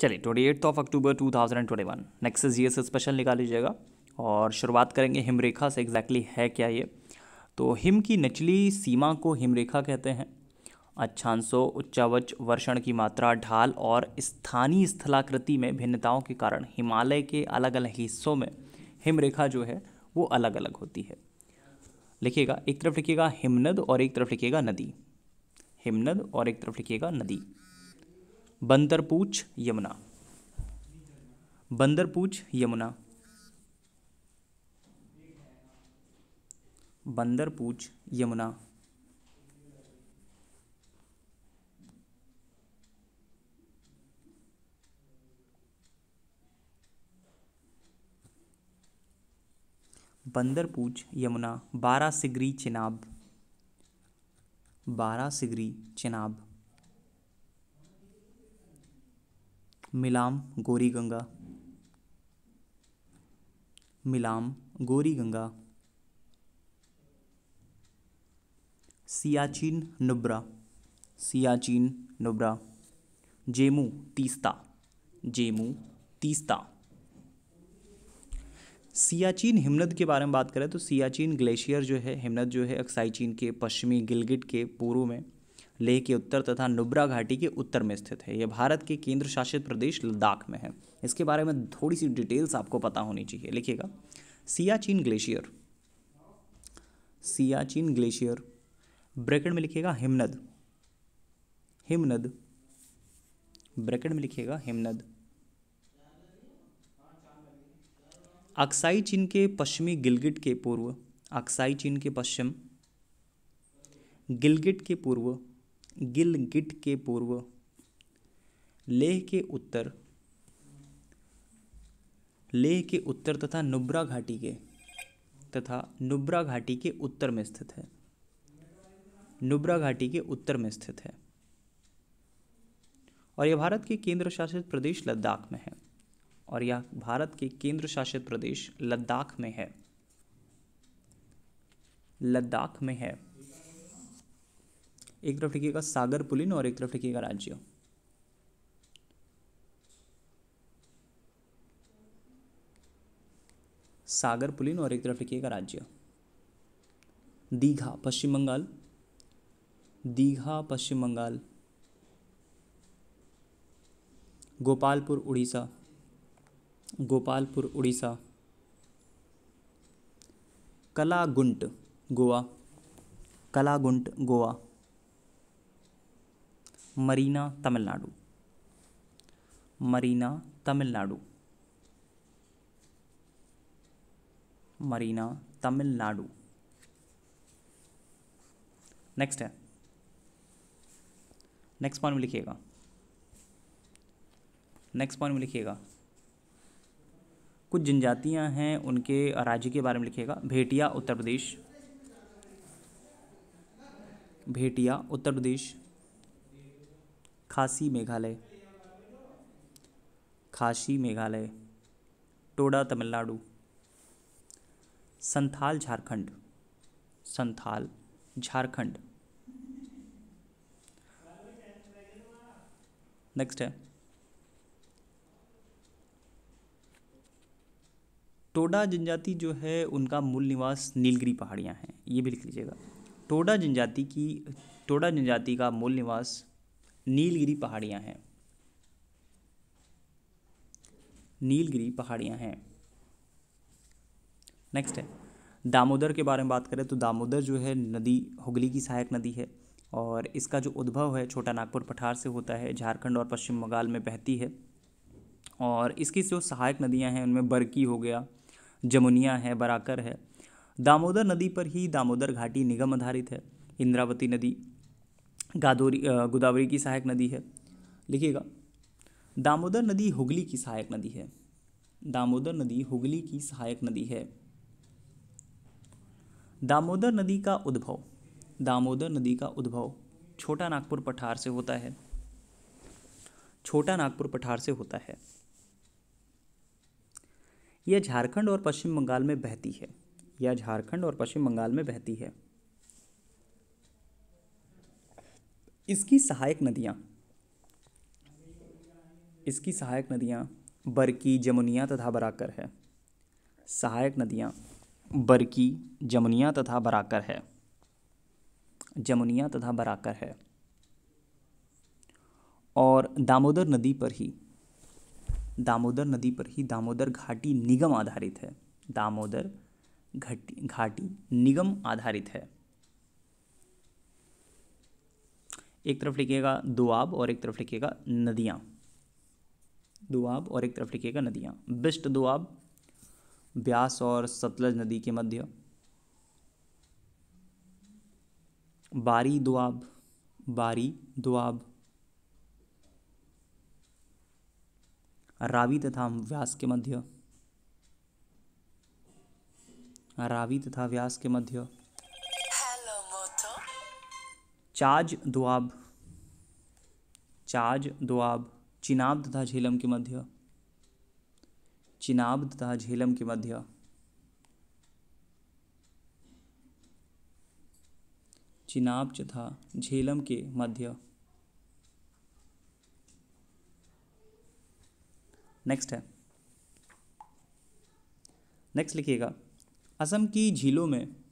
चलिए twenty eighth of October two thousand twenty one next G S special निकाल लीजिएगा और शुरुआत करेंगे हिमरेखा से एग्जैक्टली है क्या ये? तो हिम की निचली सीमा को हिमरेखा कहते हैं। अच्छांशों, उच्चावच, वर्षण की मात्रा, ढाल और स्थानीय स्थलाकृति में भिन्नताओं के कारण हिमालय के अलग अलग हिस्सों में हिमरेखा जो है, वो अलग अलग होती है। लिखिएगा, एक तरफ़ लिखिएगा हिमनद और एक तरफ़ लिखिएगा नदी। हिमनद और एक तरफ़ लिखिएगा नदी। बंदरपूछ यमुना। बंदरपूछ यमुना। बंदरपूछ यमुना। बंदरपूछ यमुना। बारह सिगरी चिनाब। बारह सिगरी चिनाब। मिलाम गोरी गंगा। मिलाम गोरी गंगा। सियाचिन नुब्रा। सियाचिन नुब्रा। जेमू तीस्ता। जेमू तीस्ता। सियाचिन हिमनद के बारे में बात करें तो सियाचिन ग्लेशियर जो है, हिमनद जो है अक्साई चीन के, पश्चिमी गिलगिट के पूर्व में लेह के उत्तर तथा नुब्रा घाटी के उत्तर में स्थित है। यह भारत के केंद्र शासित प्रदेश लद्दाख में है। इसके बारे में थोड़ी सी डिटेल्स आपको पता होनी चाहिए। लिखिएगा। Siachen glacier. Siachen glacier. Bracket में लिखिएगा हिमनद। हिमनद। ब्रैकेट में लिखिएगा हिमनद। अक्साई चीन के पश्चिमी गिलगिट के पूर्व। अक्साई चीन के पश्चिम। गिलगिट के पूर्व। गिलगिट के पूर्व। लेह के उत्तर। लेह के उत्तर तथा नुब्रा घाटी के तथा नुब्रा घाटी के उत्तर में स्थित है। नुब्रा घाटी के उत्तर में स्थित है। और यह भारत के केंद्र शासित प्रदेश लद्दाख में है। और यह भारत के केंद्र शासित प्रदेश लद्दाख में है। लद्दाख में है। एक तरफ़ लिखिएगा सागर पुलिन और एक तरफ़ लिखिएगा राज्य। सागर पुलिन और एक तरफ़ लिखिएगा राज्य। दीघा, पश्चिम बंगाल। दीघा, पश्चिम बंगाल। गोपालपुर, उड़ीसा। गोपालपुर, उड़ीसा। कलागुंट, गोवा। कलागुंट, गोवा। मरीना तमिलनाडु मरीना तमिलनाडु मरीना तमिलनाडु नेक्स्ट है। नेक्स्ट पॉइंट में लिखिएगा। नेक्स्ट पॉइंट में लिखिएगा। कुछ जनजातियाँ हैं, उनके राज्य के बारे में लिखिएगा। भेटिया, उत्तर प्रदेश। भेटिया, उत्तर प्रदेश। खासी मेघालय। खासी मेघालय, टोडा तमिलनाडु। संथाल, झारखंड। संथाल, झारखंड। नेक्स्ट है। टोडा जनजाति जो है, उनका मूल निवास नीलगिरी पहाड़ियाँ हैं। ये भी लिख लीजिएगा। टोडा जनजाति की, टोडा जनजाति का मूल निवास नीलगिरी पहाड़ियाँ हैं। नीलगिरी पहाड़ियाँ हैं। नेक्स्ट है। दामोदर के बारे में बात करें तो दामोदर जो है नदी, हुगली की सहायक नदी है और इसका जो उद्भव है छोटा नागपुर पठार से होता है, झारखंड और पश्चिम बंगाल में बहती है और इसकी जो सहायक नदियाँ हैं उनमें बरकी हो गया, जमुनिया है, बराकर है। दामोदर नदी पर ही दामोदर घाटी निगम आधारित है, इंद्रावती नदी। गादोरी गोदावरी की सहायक नदी है। लिखिएगा। दामोदर नदी हुगली की सहायक नदी है। दामोदर नदी हुगली की सहायक नदी है। दामोदर नदी का उद्भव। दामोदर नदी का उद्भव छोटा नागपुर पठार से होता है। छोटा नागपुर पठार से होता है। यह झारखंड और पश्चिम बंगाल में बहती है। यह झारखंड और पश्चिम बंगाल में बहती है। इसकी सहायक नदियाँ। इसकी सहायक नदियाँ बरकी, जमुनिया तथा बराकर है। सहायक नदियाँ बरकी, जमुनिया तथा बराकर है। जमुनिया तथा बराकर है। और दामोदर नदी पर ही, दामोदर नदी पर ही दामोदर घाटी निगम आधारित है। दामोदर घाटी घाटी निगम आधारित है। एक तरफ़ लिखिएगा दुआब और एक तरफ़ लिखिएगा नदियाँ। दुआब और एक तरफ़ लिखिएगा नदियाँ। बिस्ट दुआब, ब्यास और सतलज नदी के मध्य। बारी दुआब बारी दुआब। रावी तथा व्यास के मध्य। रावी तथा व्यास के मध्य। चाज दुआब। चाज दुआब। चिनाब तथा झेलम के मध्य। चिनाब तथा झेलम के मध्य। चिनाब तथा झेलम के मध्य। नेक्स्ट है। नेक्स्ट लिखिएगा। असम की झीलों में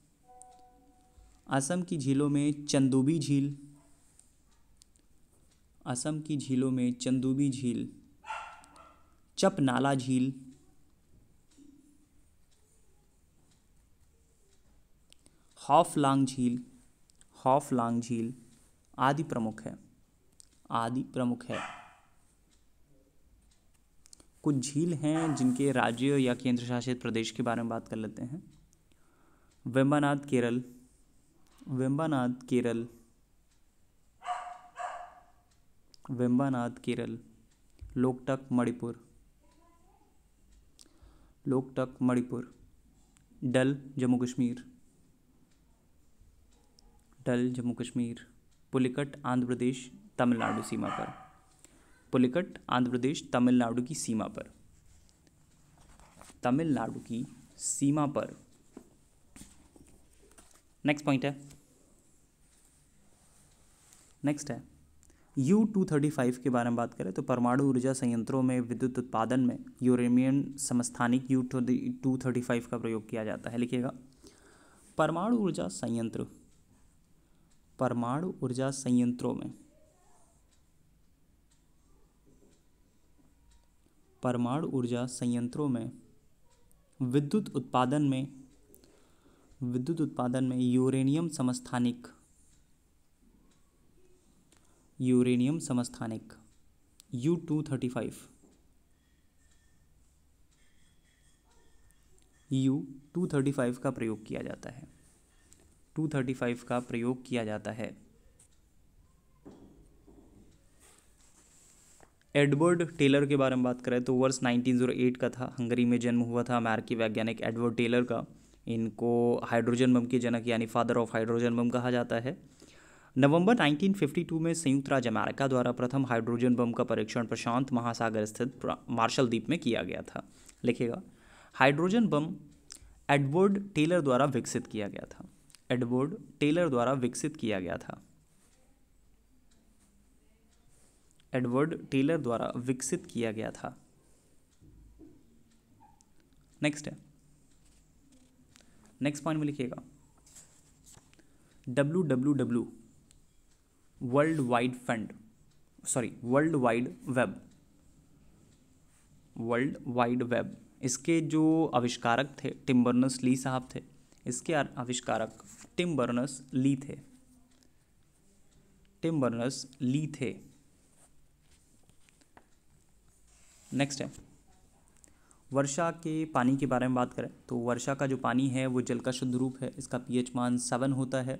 असम की झीलों में चंदूबी झील। असम की झीलों में चंदूबी झील। चपनाला झील। हॉफलांग झील। हॉफलांग झील आदि प्रमुख है। आदि प्रमुख है। कुछ झील हैं जिनके राज्य या केंद्र शासित प्रदेश के बारे में बात कर लेते हैं। वेम्बानाथ केरल। वेम्बानाथ केरल। वेम्बानाथ केरल, लोकटक, मणिपुर। लोकटक, मणिपुर। डल, जम्मू कश्मीर। डल, जम्मू कश्मीर। पुलिकट, आंध्र प्रदेश, तमिलनाडु सीमा पर। पुलिकट, आंध्र प्रदेश, तमिलनाडु की सीमा पर। तमिलनाडु की सीमा पर। नेक्स्ट पॉइंट है। नेक्स्ट है। यू टू थर्टी फाइव के बारे में बात करें तो परमाणु ऊर्जा संयंत्रों में, विद्युत उत्पादन में यूरेनियम समस्थानिक यू टू थर्टी फाइव का प्रयोग किया जाता है। लिखिएगा। परमाणु ऊर्जा संयंत्र। परमाणु ऊर्जा संयंत्रों में। परमाणु ऊर्जा संयंत्रों में, विद्युत उत्पादन में, विद्युत उत्पादन में यूरेनियम समस्थानिक यूरेनियम समस्थानिक U two thirty five U two thirty five का प्रयोग किया जाता है। टू थर्टी फाइव का प्रयोग किया जाता है। एडवर्ड टेलर के बारे में बात करें तो वर्ष 1908 का था, हंगरी में जन्म हुआ था अमेरिकी वैज्ञानिक एडवर्ड टेलर का। इनको हाइड्रोजन बम के जनक यानी फादर ऑफ़ हाइड्रोजन बम कहा जाता है। नवंबर 1952 में संयुक्त राज्य अमेरिका द्वारा प्रथम हाइड्रोजन बम का परीक्षण प्रशांत महासागर स्थित मार्शल द्वीप में किया गया था। लिखेगा, हाइड्रोजन बम एडवर्ड टेलर द्वारा विकसित किया गया था। एडवर्ड टेलर द्वारा विकसित किया गया था। एडवर्ड टेलर द्वारा विकसित किया गया था। नेक्स्ट है। नेक्स्ट पॉइंट में लिखिएगा, W W W world wide fund sorry world wide web world wide web इसके जो आविष्कारक थे टिम बर्नस ली साहब थे, इसके आविष्कारक टिम बर्नस ली थे। टिम बर्नस ली थे। नेक्स्ट है। वर्षा के पानी के बारे में बात करें तो वर्षा का जो पानी है, वो जल का शुद्ध रूप है। इसका पीएच मान सेवन होता है।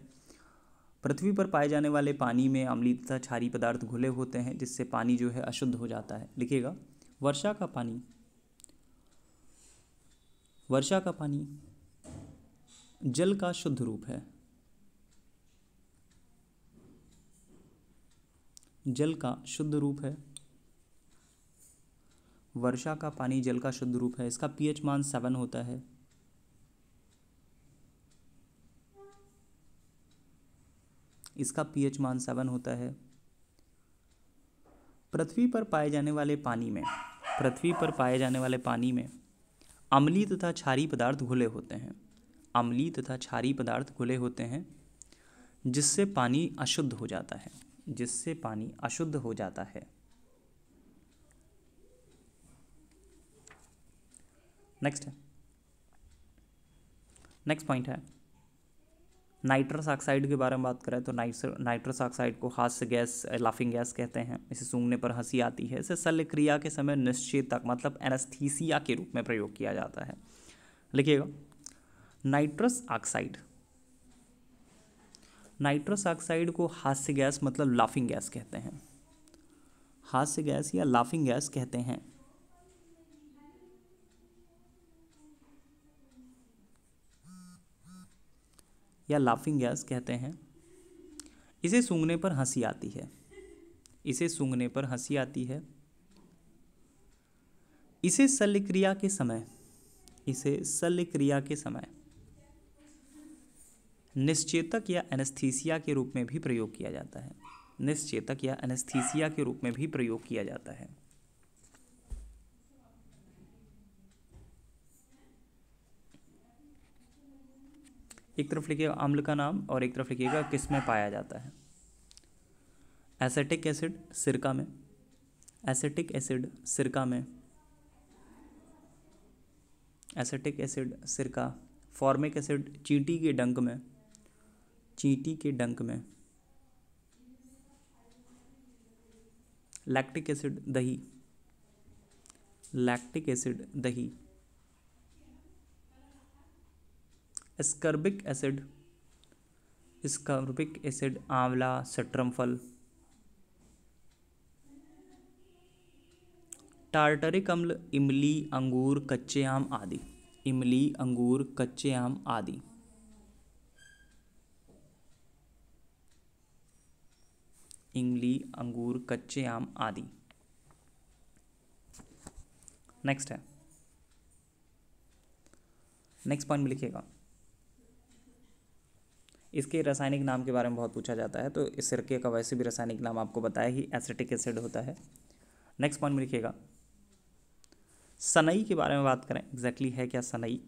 पृथ्वी पर पाए जाने वाले पानी में अम्लीय तथा क्षारी पदार्थ घुले होते हैं, जिससे पानी जो है अशुद्ध हो जाता है। लिखिएगा। वर्षा का पानी। वर्षा का पानी जल का शुद्ध रूप है। जल का शुद्ध रूप है। वर्षा का पानी जल का शुद्ध रूप है। इसका पीएच मान सेवन होता है। इसका पीएच मान सेवन होता है। पृथ्वी पर पाए जाने वाले पानी में, पृथ्वी पर पाए जाने वाले पानी में अम्लीय तथा क्षारीय पदार्थ घुले होते हैं। अम्लीय तथा क्षारीय पदार्थ घुले होते हैं, जिससे पानी अशुद्ध हो जाता है, जिससे पानी अशुद्ध हो जाता है। नेक्स्ट है। नेक्स्ट पॉइंट है। नाइट्रस ऑक्साइड के बारे में बात करें तो नाइट्रस ऑक्साइड को हास्य गैस लाफिंग गैस कहते हैं। इसे सूंघने पर हँसी आती है। इसे शल्य क्रिया के समय निश्चेतक मतलब एनेस्थीसिया के रूप में प्रयोग किया जाता है। लिखिएगा। Nitrous oxide. नाइट्रस ऑक्साइड को हास्य गैस मतलब लाफिंग गैस कहते हैं। हास्य गैस या लाफिंग गैस कहते हैं। या लाफिंग गैस कहते हैं, इसे सूंघने पर हँसी आती है। इसे सूंघने पर हँसी आती है। इसे शल्य क्रिया के समय, इसे शल्य क्रिया के समय निश्चेतक या एनेस्थीसिया के रूप में भी प्रयोग किया जाता है। निश्चेतक या एनेस्थीसिया के रूप में भी प्रयोग किया जाता है। एक तरफ़ लिखिएगा अम्ल का नाम और एक तरफ़ लिखिएगा किसमें पाया जाता है। एसेटिक एसिड सिरका में। एसेटिक एसिड सिरका में। एसेटिक एसिड सिरका। फॉर्मिक एसिड चींटी के डंक में। चींटी के डंक में। लैक्टिक एसिड दही। लैक्टिक एसिड दही। स्कर्बिक एसिड स्कर्बिक एसिड आंवला सट्रम फल टार्टरिक अम्ल, इमली, अंगूर, कच्चे आम आदि। इमली, अंगूर, कच्चे आम आदि। इमली, अंगूर, कच्चे आम आदि। नेक्स्ट है। नेक्स्ट पॉइंट में लिखिएगा। इसके रासायनिक नाम के बारे में बहुत पूछा जाता है तो इस सिरके का वैसे भी रासायनिक नाम आपको बताया ही एसिटिक एसिड होता है। नेक्स्ट पॉइंट में लिखिएगा। सनई के बारे में बात करें एग्जैक्टली है क्या सनई?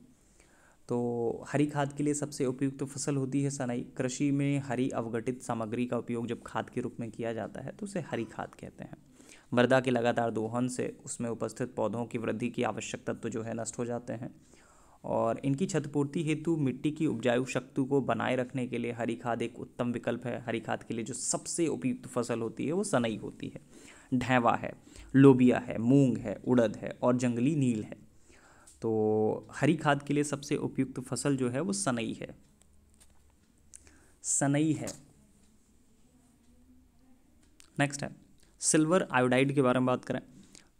तो हरी खाद के लिए सबसे उपयुक्त तो फ़सल होती है सनई। कृषि में हरी अवगठित सामग्री का उपयोग जब खाद के रूप में किया जाता है तो उसे हरी खाद कहते हैं। मृदा के लगातार दोहन से उसमें उपस्थित पौधों की वृद्धि की आवश्यक तत्व तो जो है नष्ट हो जाते हैं। और इनकी छतपूर्ति हेतु मिट्टी की उपजाऊ शक्ति को बनाए रखने के लिए हरी खाद एक उत्तम विकल्प है। हरी खाद के लिए जो सबसे उपयुक्त फ़सल होती है, वो सनई होती है। ढैवा है, लोबिया है, मूंग है, उड़द है और जंगली नील है। तो हरी खाद के लिए सबसे उपयुक्त फ़सल जो है, वो सनई है। सनई है। नेक्स्ट है। सिल्वर आयोडाइड के बारे में बात करें।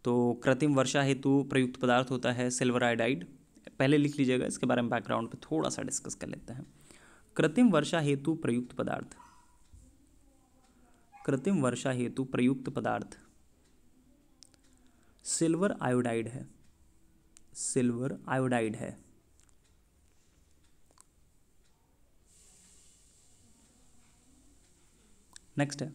तो कृत्रिम वर्षा हेतु प्रयुक्त पदार्थ होता है सिल्वर आयोडाइड। पहले लिख लीजिएगा, इसके बारे में बैकग्राउंड पे थोड़ा सा डिस्कस कर लेते हैं। कृत्रिम वर्षा हेतु प्रयुक्त पदार्थ। कृत्रिम वर्षा हेतु प्रयुक्त पदार्थ। सिल्वर आयोडाइड है। सिल्वर आयोडाइड है। नेक्स्ट है।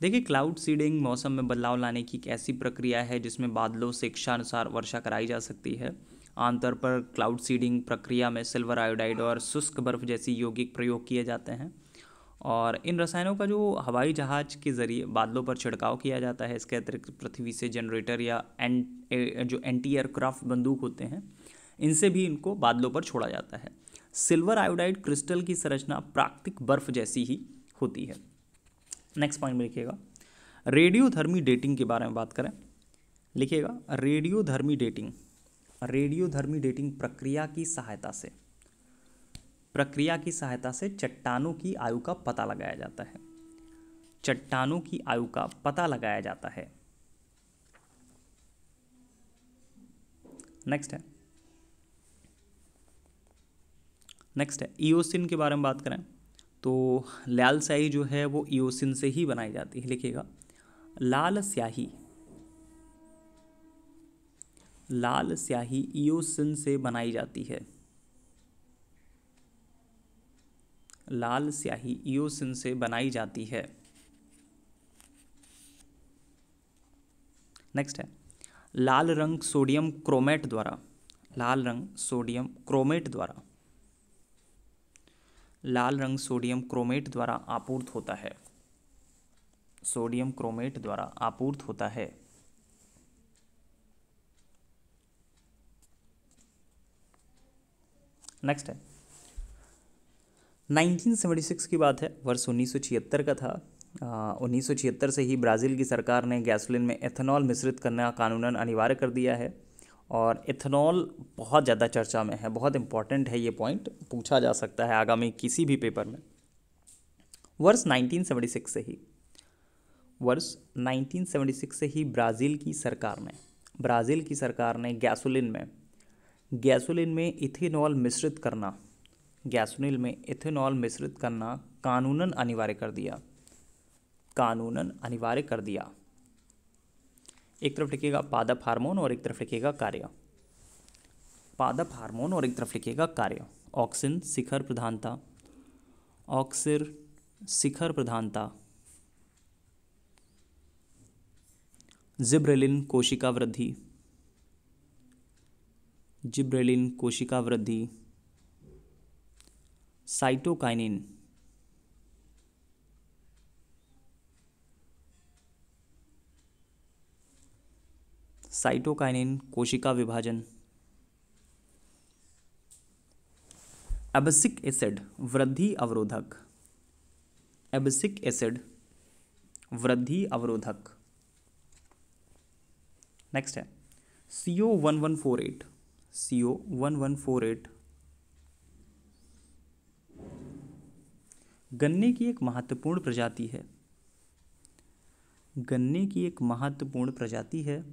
देखिए क्लाउड सीडिंग मौसम में बदलाव लाने की एक ऐसी प्रक्रिया है जिसमें बादलों से इच्छानुसार वर्षा कराई जा सकती है। आमतौर पर क्लाउड सीडिंग प्रक्रिया में सिल्वर आयोडाइड और शुष्क बर्फ़ जैसी यौगिक प्रयोग किए जाते हैं। और इन रसायनों का जो हवाई जहाज़ के ज़रिए बादलों पर छिड़काव किया जाता है, इसके अतिरिक्त पृथ्वी से जनरेटर या एन जो एंटी एयरक्राफ्ट बंदूक होते हैं, इनसे भी इनको बादलों पर छोड़ा जाता है। सिल्वर आयोडाइड क्रिस्टल की संरचना प्राकृतिक बर्फ़ जैसी ही होती है। नेक्स्ट पॉइंट में लिखिएगा। रेडियोधर्मी डेटिंग के बारे में बात करें। लिखिएगा रेडियोधर्मी डेटिंग रेडियोधर्मी डेटिंग प्रक्रिया की सहायता से। प्रक्रिया की सहायता से चट्टानों की आयु का पता लगाया जाता है। चट्टानों की आयु का पता लगाया जाता है। नेक्स्ट है। नेक्स्ट है। ईओसिन के बारे में बात करें तो लाल स्याही जो है वो ईओसिन से ही बनाई जाती है, लिखिएगा। लाल स्याही लाल स्याही ईओसिन से बनाई जाती है। लाल स्याही ईओसिन से बनाई जाती है। नेक्स्ट है। लाल रंग सोडियम क्रोमेट द्वारा। लाल रंग सोडियम क्रोमेट द्वारा। लाल रंग सोडियम क्रोमेट द्वारा आपूर्त होता है। सोडियम क्रोमेट द्वारा आपूर्त होता है। नेक्स्ट है। 1976 की बात है, वर्ष उन्नीस सौ छिहत्तर का था। उन्नीस सौ छिहत्तर से ही ब्राज़ील की सरकार ने गैसोलीन में एथेनॉल मिश्रित करना कानूनन अनिवार्य कर दिया है और एथेनॉल बहुत ज़्यादा चर्चा में है, बहुत इंपॉर्टेंट है ये पॉइंट पूछा जा सकता है आगामी किसी भी पेपर में। वर्ष 1976 से ही, वर्ष 1976 से ही ब्राज़ील की सरकार ने ब्राज़ील की सरकार ने गैसोलीन में गैसोलीन में इथेनॉल मिश्रित करना। गैसोलीन में इथेनॉल मिश्रित करना कानूनन अनिवार्य कर दिया। कानूनन अनिवार्य कर दिया। एक तरफ़ लिखेगा पादप हार्मोन और एक तरफ़ लिखेगा कार्य। पादप हार्मोन और एक तरफ़ लिखेगा कार्य। ऑक्सिन शिखर प्रधानता। ऑक्सिर शिखर प्रधानता। जिब्रेलिन कोशिका वृद्धि। जिब्रेलिन, कोशिका वृद्धि, साइटोकाइनिन। साइटोकाइनिन, कोशिका विभाजन। एबसिक एसिड, वृद्धि अवरोधक। एबसिक एसिड, वृद्धि अवरोधक। नेक्स्ट है। C O one one four eight C O one one four eight गन्ने की एक महत्वपूर्ण प्रजाति है। गन्ने की एक महत्वपूर्ण प्रजाति है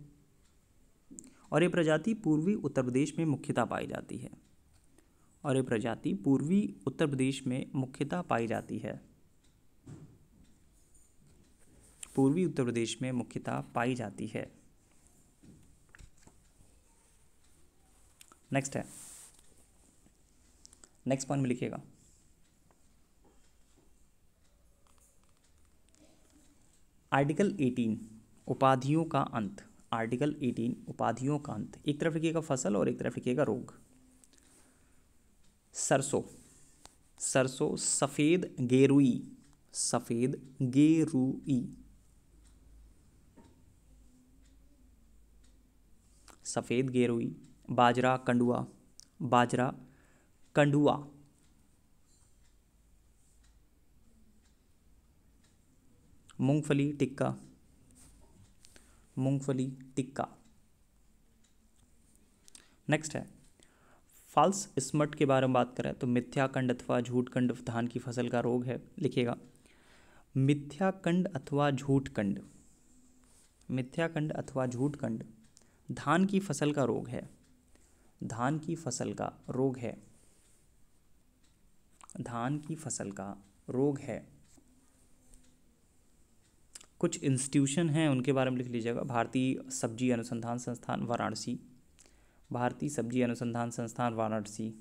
और ये प्रजाति पूर्वी उत्तर प्रदेश में मुख्यतः पाई जाती है और ये प्रजाति पूर्वी उत्तर प्रदेश में मुख्यतः पाई जाती है। पूर्वी उत्तर प्रदेश में मुख्यतः पाई जाती है। नेक्स्ट है. नेक्स्ट पॉइंट में लिखिएगा. आर्टिकल 18 उपाधियों का अंत. आर्टिकल 18 उपाधियों का अंत. एक तरफ़ लिखिएगा फ़सल और एक तरफ़ लिखिएगा रोग. सरसों. सरसों सफ़ेद गेरुई. सफ़ेद गेरुई. सफ़ेद गेरुई. बाजरा, कंडुआ। बाजरा, कंडुआ। मूंगफली, टिक्का। मूंगफली, टिक्का। नेक्स्ट है। फॉल्स स्मट के बारे में बात करें तो मिथ्याकंड अथवा झूठकंड धान की फ़सल का रोग है, लिखिएगा। मिथ्याकंड अथवा झूठकंड मिथ्याकंड अथवा झूठकंड धान की फ़सल का रोग है। धान की फ़सल का रोग है। धान की फ़सल का रोग है। कुछ इंस्टीट्यूशन हैं, उनके बारे में लिख लीजिएगा। भारतीय सब्ज़ी अनुसंधान संस्थान वाराणसी। भारतीय सब्ज़ी अनुसंधान संस्थान वाराणसी।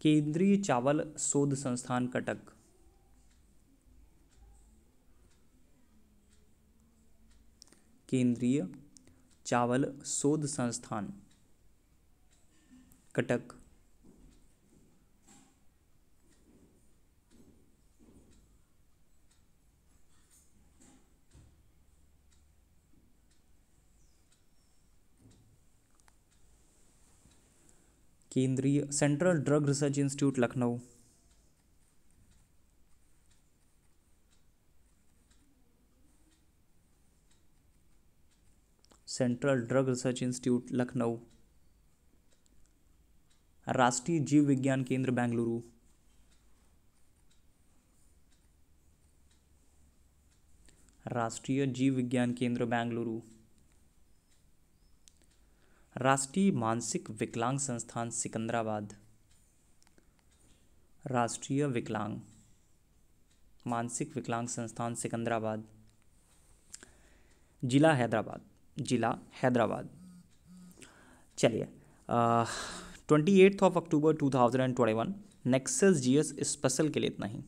केंद्रीय चावल शोध संस्थान कटक। केंद्रीय चावल शोध संस्थान कटक। केंद्रीय central drug research institute Lucknow. Central drug research institute, Lucknow. राष्ट्रीय जीव विज्ञान केंद्र, बेंगलुरु। राष्ट्रीय जीव विज्ञान केंद्र, बेंगलुरु। राष्ट्रीय मानसिक विकलांग संस्थान, सिकंदराबाद। राष्ट्रीय विकलांग, मानसिक विकलांग संस्थान, सिकंदराबाद। जिला हैदराबाद। जिला हैदराबाद। चलिए twenty eighth of October two thousand and twenty one next G S special के लिए इतना ही।